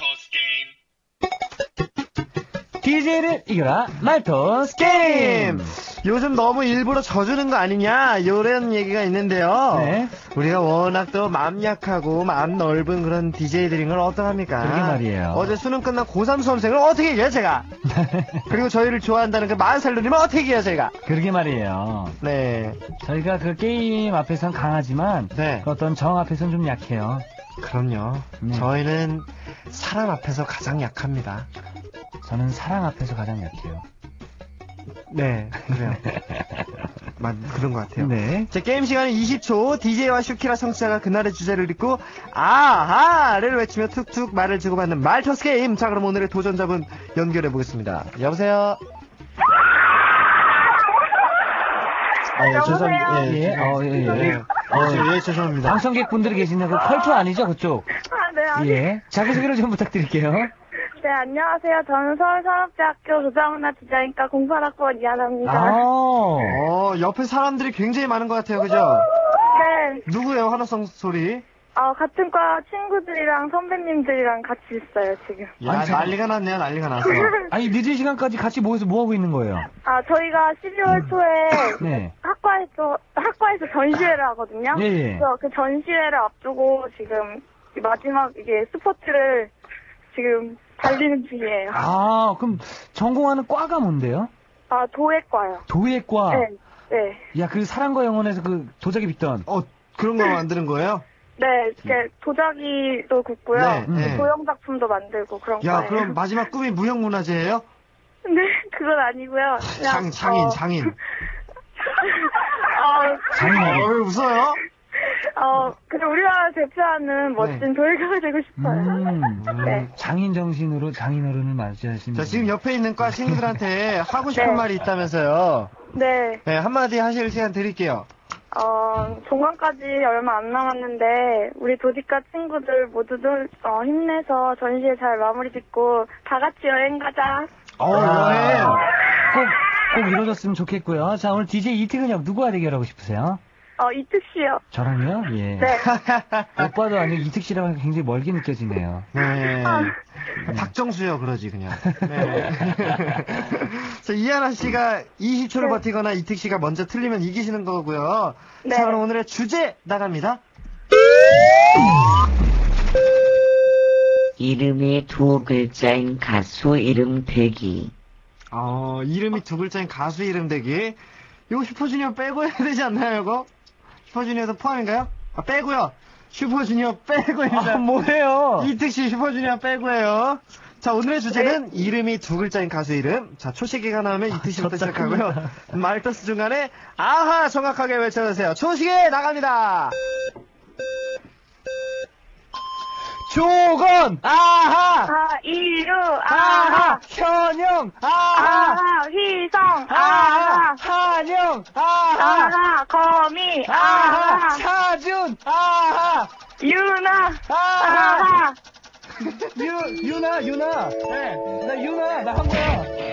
말토스 게임. DJ를 이겨라 말토스 게임! 요즘 너무 일부러 져주는 거 아니냐 이런 얘기가 있는데요. 네. 우리가 워낙 또 마음 약하고 마음 넓은 그런 DJ들인 걸 어떡합니까? 그러게 말이에요. 어제 수능 끝난 고3 수험생을 어떻게 이겨요 제가? 그리고 저희를 좋아한다는 그 마흔살 누님을 어떻게 이겨요 제가? 그러게 말이에요. 네. 저희가 그 게임 앞에선 강하지만 네. 그 어떤 정 앞에선 좀 약해요. 그럼요. 네. 저희는 사람 앞에서 가장 약합니다. 저는 사랑 앞에서 가장 약해요. 네, 그래요. 맞, 그런 것 같아요. 네. 제 게임 시간은 20초. DJ와 슈키라 청취자가 그날의 주제를 읽고 아하를 외치며 툭툭 말을 주고받는 말토스 게임. 자, 그럼 오늘의 도전자분 연결해 보겠습니다. 여보세요. 아, 예, 죄송합니다. 예, 예, 어, 예, 예. 예, 어, 예, 죄송합니다. 방청객 분들이 계시는 그 컬투 아니죠, 그쪽? 아, 네, 아니, 예. 자기소개를 좀 부탁드릴게요. 네, 안녕하세요. 저는 서울산업대학교 조정문화 디자인과 08학번 이하나입니다. 아, 어, 옆에 사람들이 굉장히 많은 것 같아요, 그죠? 네, 누구예요, 환호성 소리? 어, 같은 과 친구들이랑 선배님들이랑 같이 있어요, 지금. 야, 아니, 참- 난리가 났네요, 난리가 났어. 아니, 늦은 시간까지 같이 모여서 뭐하고 있는 거예요? 아, 저희가 12월 초에 네. 학과에서, 학과에서 전시회를 하거든요. 예, 예. 그래서 그 전시회를 앞두고 지금 이 마지막 이게 스포츠를 지금 달리는 중이에요. 아, 그럼 전공하는 과가 뭔데요? 아, 도예과요. 도예과. 네, 네. 야, 그 사랑과 영혼에서 그 도자기 빗던. 어, 그런 거 만드는 거예요? 네, 이렇게 도자기도 굽고요. 네, 네. 도형 작품도 만들고 그런 야, 거예요. 그럼 마지막 꿈이 무형문화재예요? 네, 그건 아니고요. 그냥, 장, 장인, 어, 장인. 어, 장인. 어, 왜 웃어요? 어, 그냥 우리나라 대표하는 멋진 도예가가 되고 싶어요. 음, 네. 장인 정신으로 장인 어른을 맞이하시는. 자, 지금 옆에 있는 과 친구들한테 하고 싶은 네. 말이 있다면서요. 네, 네, 한마디 하실 시간 드릴게요. 어, 종강까지 얼마 안 남았는데, 우리 도디과 친구들 모두들, 어, 힘내서 전시회 잘 마무리 짓고, 다 같이 여행 가자. 어, 아. 여행. 꼭, 꼭 이루어졌으면 좋겠고요. 자, 오늘 DJ 이태근역 누구와 대결하고 싶으세요? 어, 이특 씨요. 저랑요? 예. 네. 오빠도 아니고 이특 씨랑 하니까 굉장히 멀게 느껴지네요. 네. 박정수요, 그러지, 그냥. 네. 자, 이하나 씨가 20초를 네. 버티거나 이특 씨가 먼저 틀리면 이기시는 거고요. 네. 자, 그럼 오늘의 주제 나갑니다. 이름이 두 글자인 가수 이름 대기. 어, 이름이 두 글자인 가수 이름 대기. 이거 슈퍼주니어 빼고 해야 되지 않나요, 이거? 슈퍼주니어도 포함인가요? 아, 빼고요. 슈퍼주니어 빼고입니다. 아, 뭐예요? 이특 씨 슈퍼주니어 빼고요. 자, 오늘의 주제는 이름이 두 글자인 가수 이름. 자, 초시계가 나오면 이특 씨부터 시작하고요. 말더스 중간에 아하 정확하게 외쳐주세요. 초시계 나갑니다. 조건! 아하! 아, 이루, 아하! 아하, 현영! 아하! 아하, 휘성, 아하! 아하, 한영! 아하! 아하, 거미! 아하, 차준! 아하! 유나, 아하! 아하, 유, 유나, 유나! 네, 나 유나, 나 한 거야!